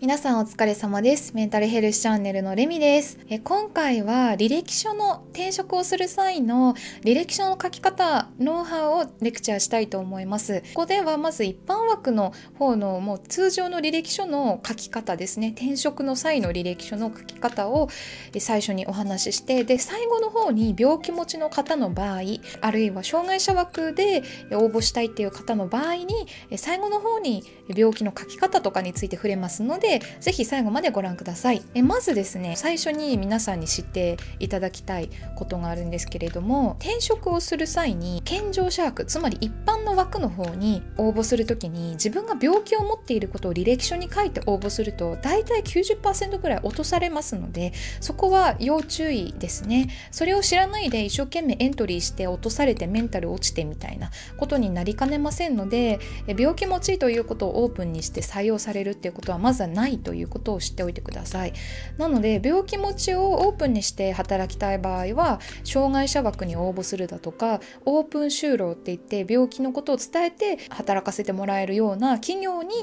皆さんお疲れ様です。メンタルヘルスチャンネルのレミです。え今回は履歴書の転職をする際の履歴書の書き方、ノウハウをレクチャーしたいと思います。ここではまず一般枠の方のもう通常の履歴書の書き方ですね。転職の際の履歴書の書き方を最初にお話しして、で、最後の方に病気持ちの方の場合、あるいは障害者枠で応募したいっていう方の場合に、最後の方に病気の書き方とかについて触れますので、でぜひ最後までご覧ください。えまずですね最初に皆さんに知っていただきたいことがあるんですけれども転職をする際に健常者枠つまり一般の枠の方に応募する時に自分が病気を持っていることを履歴書に書いて応募すると大体90%ぐらい落とされますのでそこは要注意ですね。それを知らないで一生懸命エントリーして落とされてメンタル落ちてみたいなことになりかねませんので病気持ちということをオープンにして採用されるっていうことはまずはないということを知っておいてください。なので病気持ちをオープンにして働きたい場合は障害者枠に応募するだとかオープン就労って言って病気のことを伝えて働かせてもらえるような企業に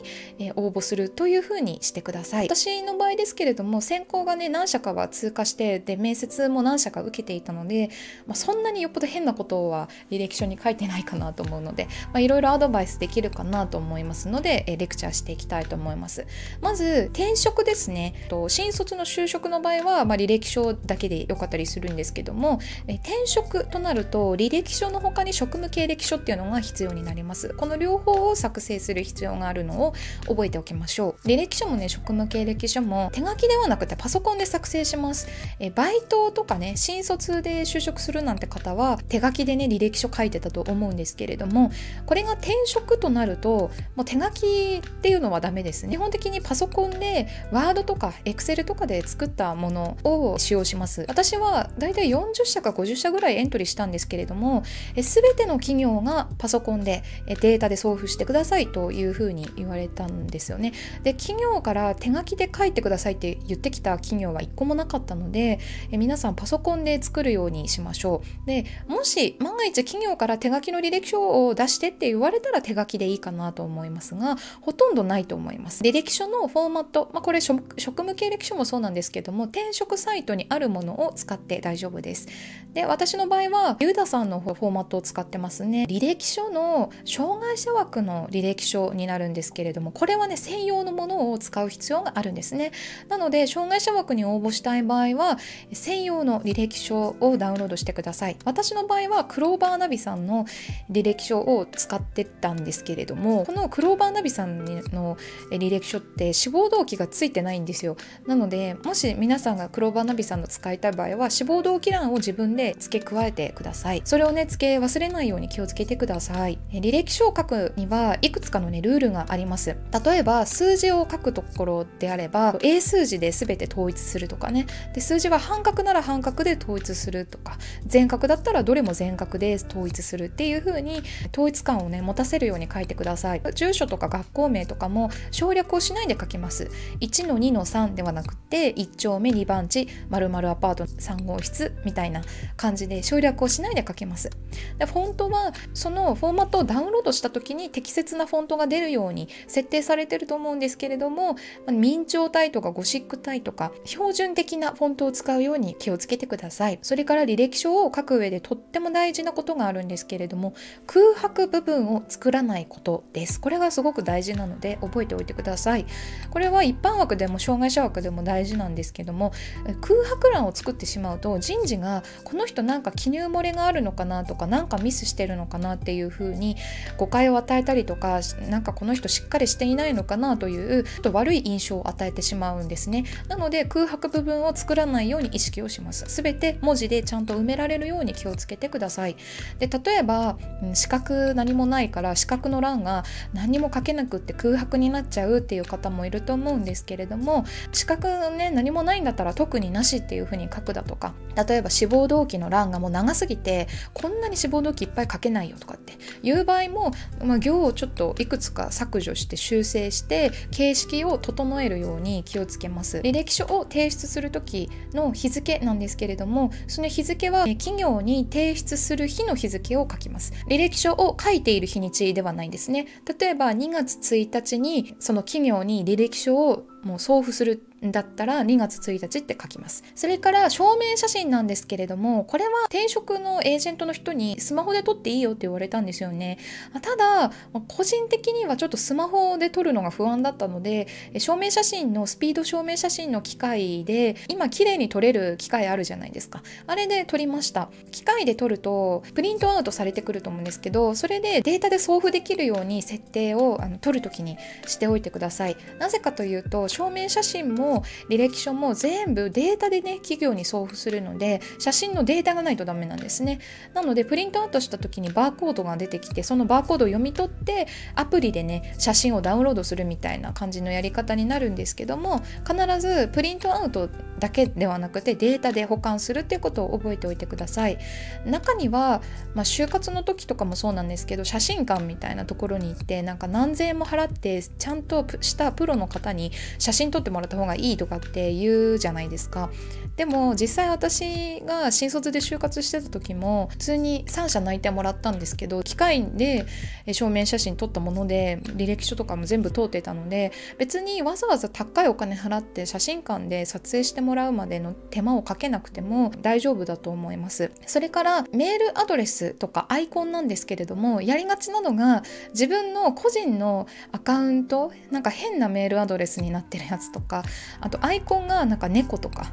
応募するというふうにしてください。私の場合ですけれども選考がね何社かは通過してで面接も何社か受けていたので、まあ、そんなによっぽど変なことは履歴書に書いてないかなと思うのでいろいろアドバイスできるかなと思いますのでレクチャーしていきたいと思います。まずず転職ですね。新卒の就職の場合は、まあ、履歴書だけでよかったりするんですけども転職となると履歴書の他に職務経歴書っていうのが必要になります。この両方を作成する必要があるのを覚えておきましょう。履歴書もね職務経歴書も手書きではなくてパソコンで作成します。えバイトとかね新卒で就職するなんて方は手書きでね履歴書書いてたと思うんですけれどもこれが転職となるともう手書きっていうのはダメです基本的にパソコンでワードとかエクセルとかで作ったものを使用します。私はだいたい40社か50社ぐらいエントリーしたんですけれども全ての企業がパソコンでデータで送付してくださいというふうに言われたんですよね。で企業から手書きで書いてくださいって言ってきた企業は1個もなかったので皆さんパソコンで作るようにしましょう。でもし万が一企業から手書きの履歴書を出してって言われたら手書きでいいかなと思いますがほとんどないと思います。履歴書のフォーマット、まあ、これ職務経歴書もそうなんですけども転職サイトにあるものを使って大丈夫です。で私の場合はユーダさんのフォーマットを使ってますね。履歴書の障害者枠の履歴書になるんですけれどもこれはね専用のものを使う必要があるんですね。なので障害者枠に応募したい場合は専用の履歴書をダウンロードしてください。私の場合はクローバーナビさんの履歴書を使ってたんですけれどもこのクローバーナビさんの履歴書って志望動機がついてないんですよ。なのでもし皆さんがクローバーナビさんの使いたい場合は志望動機欄を自分で付け加えてください。それをね付け忘れないように気をつけてください。履歴書を書くにはいくつかのねルールがあります。例えば数字を書くところであれば英数字で全て統一するとかね。で数字は半角なら半角で統一するとか。全角だったらどれも全角で統一するっていう風に統一感をね持たせるように書いてください。住所とか学校名とかも省略をしないで書きます。1の2の3ではなくて1丁目2番地〇〇アパート3号室みたいな感じで省略をしないで書けます。でフォントはそのフォーマットをダウンロードした時に適切なフォントが出るように設定されてると思うんですけれども明朝体とかゴシック体とか標準的なフォントを使うように気をつけてください。それから履歴書を書く上でとっても大事なことがあるんですけれども空白部分を作らないことです。これがすごく大事なので覚えておいてください。これは一般枠でも障害者枠でも大事なんですけども空白欄を作ってしまうと人事がこの人なんか記入漏れがあるのかなとかなんかミスしてるのかなっていう風に誤解を与えたりとかなんかこの人しっかりしていないのかなというちょっと悪い印象を与えてしまうんですね。なので空白部分を作らないように意識をします。全て文字でちゃんと埋められるように気をつけてください。で例えば四角何もないから四角の欄が何も書けなくって空白になっちゃうっていう方もいるると思うんですけれども四角ね何もないんだったら特になしっていう風に書くだとか例えば志望動機の欄がもう長すぎてこんなに志望動機いっぱい書けないよとかっていう場合も、まあ、行をちょっといくつか削除して修正して形式を整えるように気をつけます。履歴書を提出する時の日付なんですけれどもその日付は企業に提出する日の日付を書きます。履歴書を書いている日にちではないんですね。例えば2月1日にその企業に履歴書をもう送付するだったら2月1日って書きます。それから証明写真なんですけれどもこれは転職のエージェントの人にスマホで撮っていいよって言われたんですよね。ただ個人的にはちょっとスマホで撮るのが不安だったので証明写真のスピード証明写真の機械で今綺麗に撮れる機械あるじゃないですか。あれで撮りました。機械で撮るとプリントアウトされてくると思うんですけどそれでデータで送付できるように設定をあの撮る時にしておいてください。なぜかというと証明写真も履歴書も全部データでね企業に送付するので写真のデータがないとダメなんですね。なのでプリントアウトした時にバーコードが出てきてそのバーコードを読み取ってアプリでね写真をダウンロードするみたいな感じのやり方になるんですけども必ずプリントアウトだけではなくてデータで保管するっていうことを覚えておいてください。中には、まあ、就活の時とかもそうなんですけど写真館みたいなところに行ってなんか何千円も払ってちゃんとしたプロの方に写真撮ってもらった方がいいいとかって言うじゃないですか。でも実際私が新卒で就活してた時も普通に3社内定もらったんですけど機械で証明写真撮ったもので履歴書とかも全部通ってたので別にわざわざ高いお金払って写真館で撮影してもらうまでの手間をかけなくても大丈夫だと思います。それからメールアドレスとかアイコンなんですけれどもやりがちなのが自分の個人のアカウントなんか変なメールアドレスになってるやつとかあとアイコンがなんか猫とか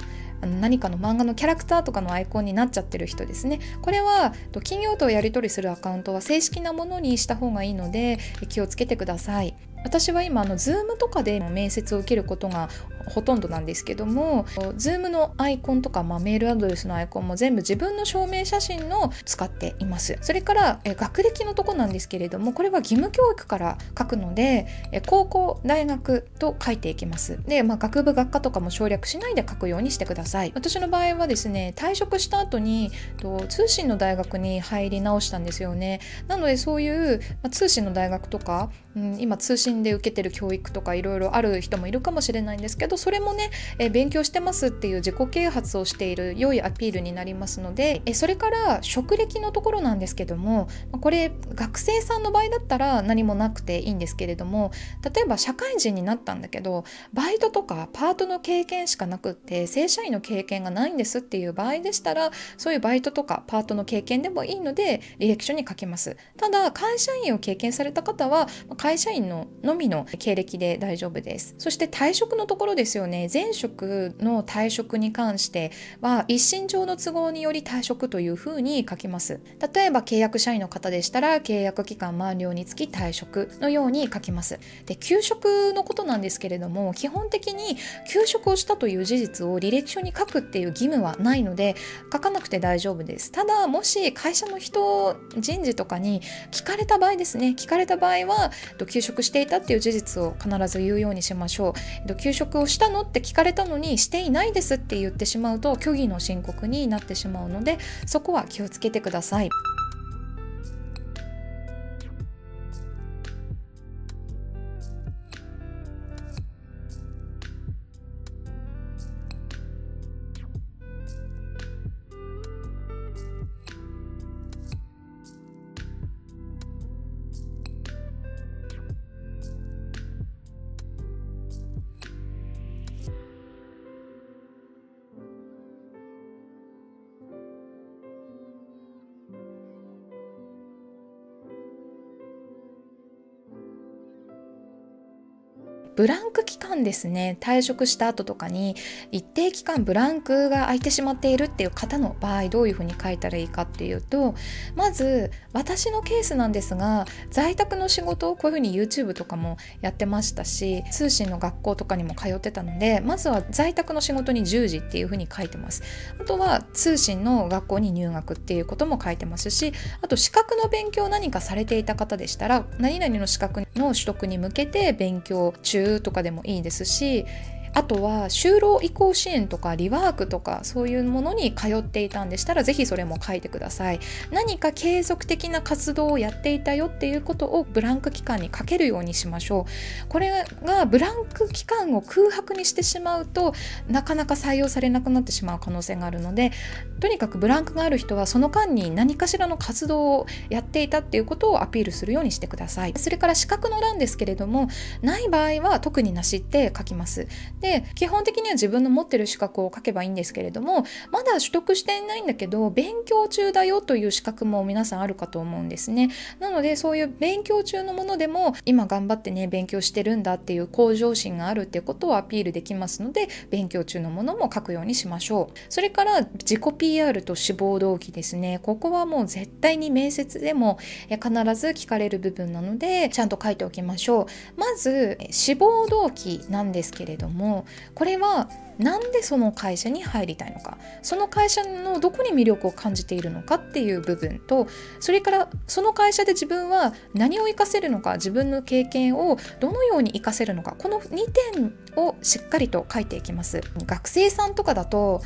何かの漫画のキャラクターとかのアイコンになっちゃってる人ですね。これは企業とやり取りするアカウントは正式なものにした方がいいので気をつけてください。私は今あの Zoom とかで面接を受けることがほとんどなんですけども Zoom のアイコンとか、まあ、メールアドレスのアイコンも全部自分の証明写真の使っています。それからえ学歴のとこなんですけれどもこれは義務教育から書くのでえ高校大学と書いていきます。で、まあ、学部学科とかも省略しないで書くようにしてください。私の場合はですね退職した後にと通信の大学に入り直したんですよね。なのでそういう、まあ、通信の大学とか、うん、今通信で受けてる教育とかいろいろある人もいるかもしれないんですけどどそれもね、え勉強してますっていう自己啓発をしている良いアピールになりますので、えそれから職歴のところなんですけどもこれ学生さんの場合だったら何もなくていいんですけれども例えば社会人になったんだけどバイトとかパートの経験しかなくって正社員の経験がないんですっていう場合でしたらそういうバイトとかパートの経験でもいいので履歴書に書きます。ただ会社員を経験された方は会社員ののみの経歴で大丈夫です。そして退職のところでですよね。前職の退職に関しては一身上の都合により退職というふうに書きます。例えば契約社員の方でしたら契約期間満了につき退職のように書きます。で休職のことなんですけれども基本的に休職をしたという事実を履歴書に書くっていう義務はないので書かなくて大丈夫です。ただもし会社の人人事とかに聞かれた場合ですね。聞かれた場合は休職していたっていう事実を必ず言うようにしましょう。休職をしたの？って聞かれたのにしていないですって言ってしまうと虚偽の申告になってしまうのでそこは気をつけてください。ブランク期間ですね。退職した後とかに一定期間ブランクが空いてしまっているっていう方の場合どういうふうに書いたらいいかっていうとまず私のケースなんですが在宅の仕事をこういうふうに YouTube とかもやってましたし通信の学校とかにも通ってたのでまずは在宅の仕事に10時っていうふうに書いてます。あとは通信の学校に入学っていうことも書いてますしあと資格の勉強を何かされていた方でしたら何々の資格の取得に向けて勉強中とかでもいいですしあとは就労移行支援とかリワークとかそういうものに通っていたんでしたらぜひそれも書いてください。何か継続的な活動をやっていたよっていうことをブランク期間に書けるようにしましょう。これがブランク期間を空白にしてしまうとなかなか採用されなくなってしまう可能性があるのでとにかくブランクがある人はその間に何かしらの活動をやっていたっていうことをアピールするようにしてください。それから資格の欄ですけれどもない場合は特になしって書きます。で基本的には自分の持ってる資格を書けばいいんですけれどもまだ取得していないんだけど勉強中だよという資格も皆さんあるかと思うんですね。なのでそういう勉強中のものでも今頑張ってね勉強してるんだっていう向上心があるっていうことをアピールできますので勉強中のものも書くようにしましょう。それから自己 PR と志望動機ですね。ここはもう絶対に面接でも必ず聞かれる部分なのでちゃんと書いておきましょう。まず志望動機なんですけれどもこれはなんでその会社に入りたいのか。その会社のどこに魅力を感じているのかっていう部分とそれからその会社で自分は何を活かせるのか自分の経験をどのように活かせるのかこの2点をしっかりと書いていきます。学生さんとかだと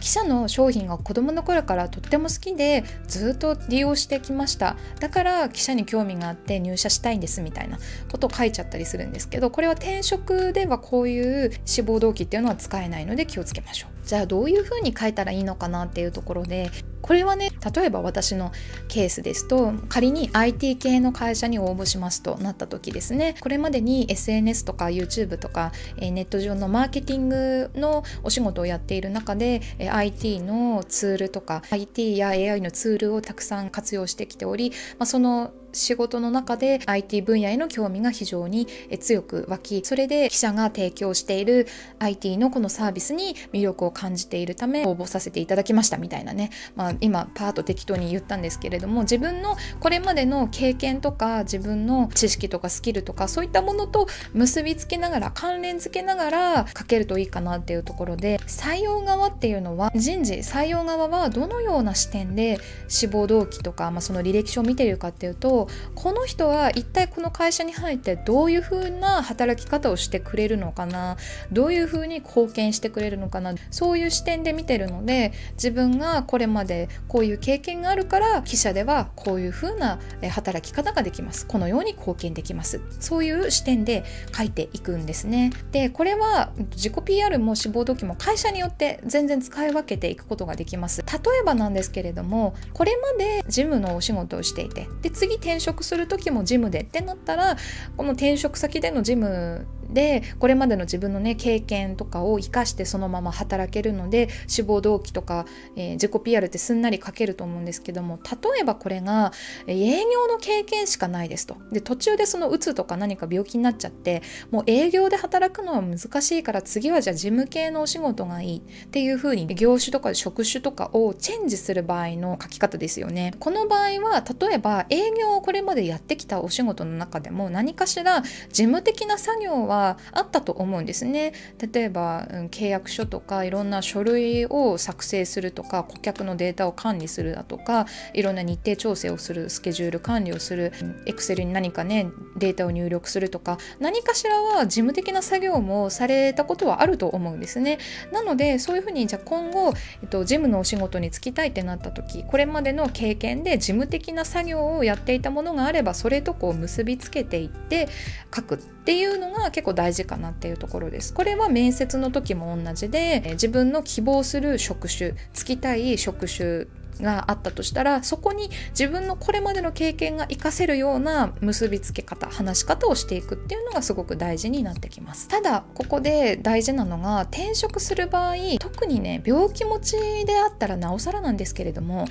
記者の商品が子供の頃からとっても好きでずっと利用してきました。だから記者に興味があって入社したいんですみたいなことを書いちゃったりするんですけどこれは転職ではこういう志望動機っていうのは使えないので気をつけましょう。じゃあどういうふうに書いたらいいのかなっていうところでこれはね例えば私のケースですと仮に IT 系の会社に応募しますとなった時ですね。これまでに SNS とか YouTube とか、えネット上のマーケティングのお仕事をやっている中で、え IT のツールとか IT や AI のツールをたくさん活用してきており、まあ、その仕事の中で IT 分野への興味が非常に強く湧きそれで記者が提供している IT のこのサービスに魅力を感じているため応募させていただきましたみたいなね、まあ、今パーッと適当に言ったんですけれども自分のこれまでの経験とか自分の知識とかスキルとかそういったものと結びつけながら関連付けながら書けるといいかなっていうところで採用側っていうのは人事採用側はどのような視点で志望動機とか、まあ、その履歴書を見てるかっていうとこの人は一体この会社に入ってどういう風な働き方をしてくれるのかな？どういう風に貢献してくれるのかな？そういう視点で見てるので自分がこれまでこういう経験があるから記者ではこういう風な働き方ができます。このように貢献できます。そういう視点で書いていくんですね。でこれは自己 PR も志望動機も会社によって全然使い分けていくことができます。例えばなんですけれどもこれまで事務のお仕事をしていてで次転転職する時もジムでってなったらこの転職先でのジムでこれまでの自分のね経験とかを生かしてそのまま働けるので志望動機とか、えー、自己 PR ってすんなり書けると思うんですけども例えばこれが営業の経験しかないですと。で途中でそのうつとか何か病気になっちゃってもう営業で働くのは難しいから次はじゃあ事務系のお仕事がいい。っていう風に業種とか職種とかをチェンジする場合の書き方ですよね。この場合は例えば営業をこれまでやってきたお仕事の中でも何かしら事務的な作業ははあったと思うんですね。例えば、うん、契約書とかいろんな書類を作成するとか顧客のデータを管理するだとかいろんな日程調整をするスケジュール管理をするエクセルに何かねデータを入力するとか何かしらは事務的な作業もされたことはあると思うんですね。なのでそういうふうにじゃあ今後、えっと、事務のお仕事に就きたいってなった時これまでの経験で事務的な作業をやっていたものがあればそれとこう結びつけていって書くっていうのが結構大事かなっていうところです。これは面接の時も同じで自分の希望する職種就きたい職種があったとしたらそこに自分のこれまでの経験が活かせるような結びつけ方話し方をしていくっていうのがすごく大事になってきますただここで大事なのが転職する場合特にね病気持ちであったらなおさらなんですけれども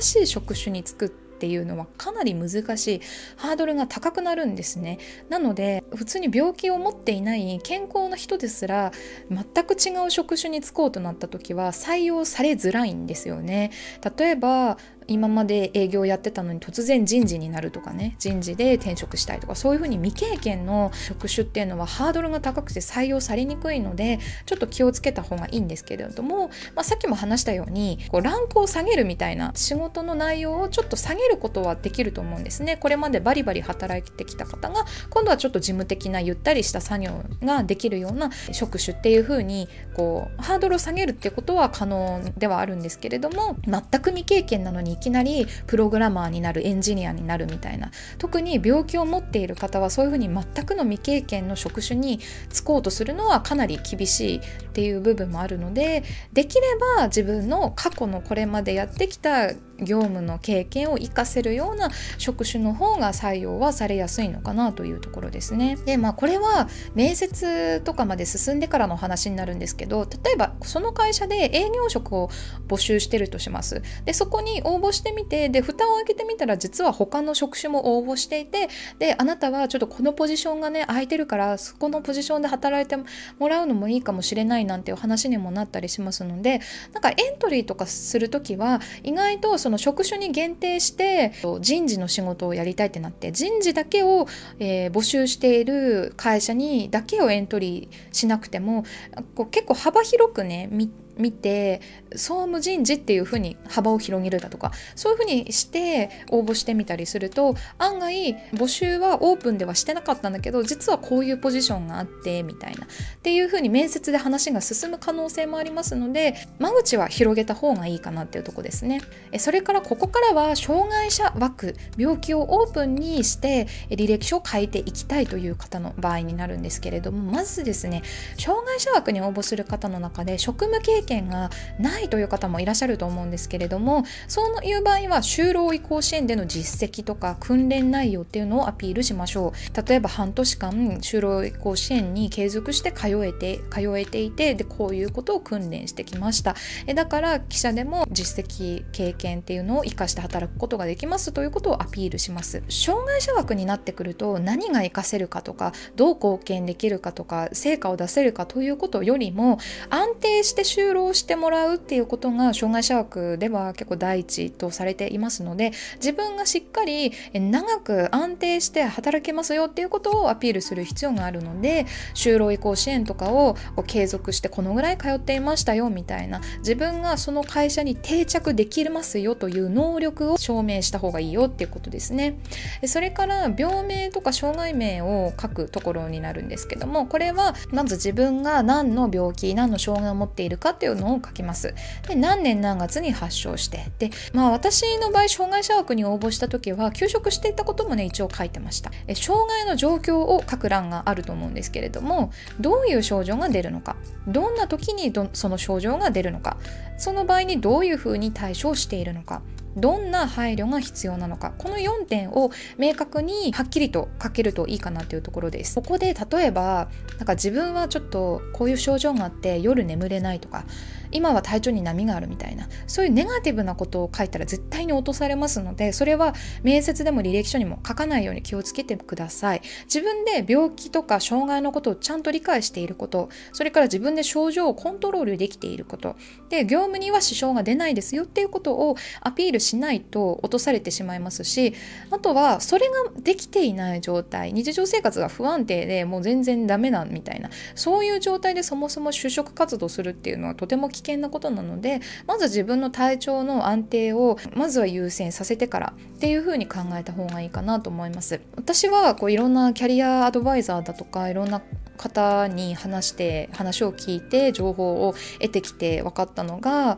新しい職種に就くってっていうのはかなり難しい。ハードルが高くなるんですね。なので普通に病気を持っていない健康な人ですら全く違う職種に就こうとなった時は採用されづらいんですよね。例えば今まで営業やってたのに突然人事になるとかね人事で転職したいとかそういうふうに未経験の職種っていうのはハードルが高くて採用されにくいのでちょっと気をつけた方がいいんですけれども、まあ、さっきも話したようにこうランクを下げるみたいな仕事の内容をちょっと下げることはできると思うんですね。これまでバリバリ働いてきた方が今度はちょっと事務的なゆったりした作業ができるような職種っていうふうにこうハードルを下げるってことは可能ではあるんですけれども全く未経験なのにきなりプログラマーになるエンジニアになるみたいな。特に病気を持っている方はそういうふうに全くの未経験の職種に就こうとするのはかなり厳しいっていう部分もあるのでできれば自分の過去のこれまでやってきた業務の経験を活かせるような職種の方が採用はされやすいのかなというところですね。でまあこれは面接とかまで進んでからの話になるんですけど例えばその会社で営業職を募集してるとします。でそこに応募してみてで蓋を開けてみたら実は他の職種も応募していてであなたはちょっとこのポジションがね空いてるからそこのポジションで働いてもらうのもいいかもしれないなんていう話にもなったりしますのでなんかエントリーとかする時は意外とそのその職種に限定して人事の仕事をやりたいってなって人事だけを、えー、募集している会社にだけをエントリーしなくてもこう結構幅広くね見て総務人事っていうふうに幅を広げるだとかそういうふうにして応募してみたりすると案外募集はオープンではしてなかったんだけど実はこういうポジションがあってみたいなっていうふうに面接で話が進む可能性もありますので間口は広げた方がいいかなっていうとこですね。それからここからは障害者枠病気をオープンにして履歴書を書いていきたいという方の場合になるんですけれどもまずですね障害者枠に応募する方の中で職務経験験がないという方もいらっしゃると思うんですけれどもそういう場合は就労移行支援での実績とか訓練内容っていうのをアピールしましょう。例えば半年間就労移行支援に継続して通えて通えていてでこういうことを訓練してきました。えだから記者でも実績経験っていうのを生かして働くことができますということをアピールします。障害者枠になってくると何が活かせるかとかどう貢献できるかとか成果を出せるかということよりも安定して就労してもらうっていうことが障害者枠では結構第一とされていますので自分がしっかり長く安定して働けますよっていうことをアピールする必要があるので就労移行支援とかを継続してこのぐらい通っていましたよみたいな自分がその会社に定着できますよという能力を証明した方がいいよっていうことですねそれから病名とか障害名を書くところになるんですけどもこれはまず自分が何の病気何の障害を持っているかっていうのを書きます。で何年何月に発症して。でまあ私の場合障害者枠に応募した時は休職していたこともね一応書いてました。え障害の状況を書く欄があると思うんですけれどもどういう症状が出るのか。どんな時にどその症状が出るのか。その場合にどういうふうに対処しているのか。どんな配慮が必要なのか。この4点を明確にはっきりと書けるといいかなというところです。ここで例えばなんか自分はちょっとこういう症状があって夜眠れないとか今は体調に波があるみたいなそういうネガティブなことを書いたら絶対に落とされますのでそれは面接でも履歴書にも書かないように気をつけてください。自分で病気とか障害のことをちゃんと理解していることそれから自分で症状をコントロールできていること。で業務には支障が出ないですよっていうことをアピールしないと落とされてしまいますしあとはそれができていない状態日常生活が不安定でもう全然ダメなみたいなそういう状態でそもそも就職活動するっていうのはとても危危険なことなのでまず自分の体調の安定をまずは優先させてからっていう風に考えた方がいいかなと思います。私はこういろんなキャリアアドバイザーだとかいろんな方に話して話を聞いて情報を得てきて分かったのが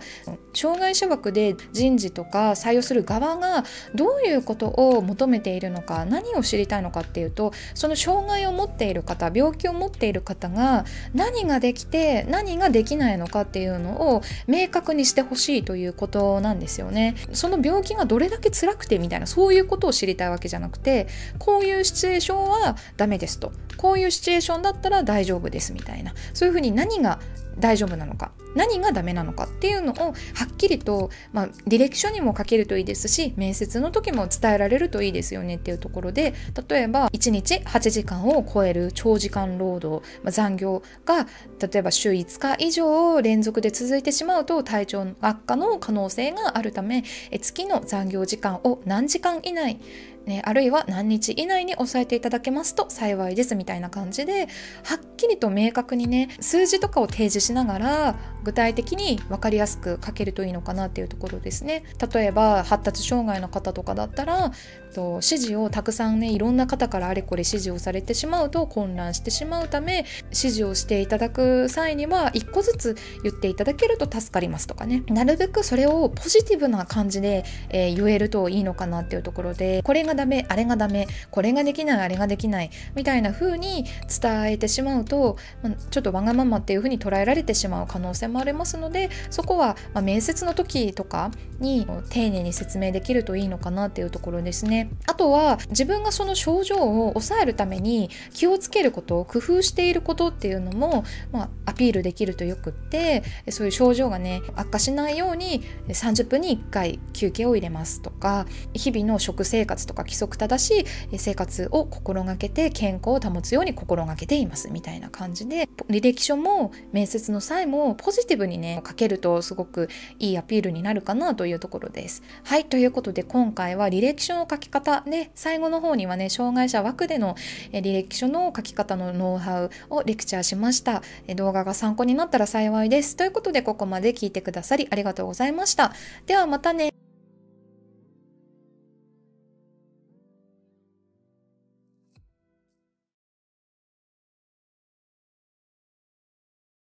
障害者枠で人事とか採用する側がどういうことを求めているのか何を知りたいのかっていうとその障害を持っている方病気を持っている方が何ができて何ができないのかっていうのを明確にしてほしいということなんですよね。その病気がどれだけ辛くてみたいなそういうことを知りたいわけじゃなくてこういうシチュエーションはダメですとこういうシチュエーションだったら大丈夫ですみたいな。そういうふうに何が大丈夫なのか何がダメなのかっていうのをはっきりと、まあ、履歴書にも書けるといいですし面接の時も伝えられるといいですよねっていうところで例えば1日8時間を超える長時間労働、まあ、残業が例えば週5日以上連続で続いてしまうと体調悪化の可能性があるため月の残業時間を何時間以内ね、あるいは何日以内に抑えていただけますと幸いですみたいな感じではっきりと明確にね数字とかを提示しながら具体的に分かりやすく書けるといいのかなっていうところですね。例えば発達障害の方とかだったらと指示をたくさんねいろんな方からあれこれ指示をされてしまうと混乱してしまうため指示をしていただく際には1個ずつ言っていただけると助かりますとかねなるべくそれをポジティブな感じで、えー、言えるといいのかなっていうところでこれがダメあれがダメこれができないあれができないみたいな風に伝えてしまうとちょっとわがままっていう風に捉えられてしまう可能性もありますのでそこは、ま面接の時とかに丁寧に説明できるといいのかなっていうところですね。あとは自分がその症状を抑えるために気をつけることを工夫していることっていうのも、まあ、アピールできるとよくってそういう症状がね悪化しないように30分に1回休憩を入れますとか日々の食生活とか規則正しい生活を心がけて健康を保つように心がけていますみたいな感じで履歴書も面接の際もポジティブにね書けるとすごくいいアピールになるかなというところです。はいということで今回は履歴書の書き方ね最後の方にはね障害者枠での履歴書の書き方のノウハウをレクチャーしました。動画が参考になったら幸いです。ということでここまで聞いてくださりありがとうございました。ではまたね。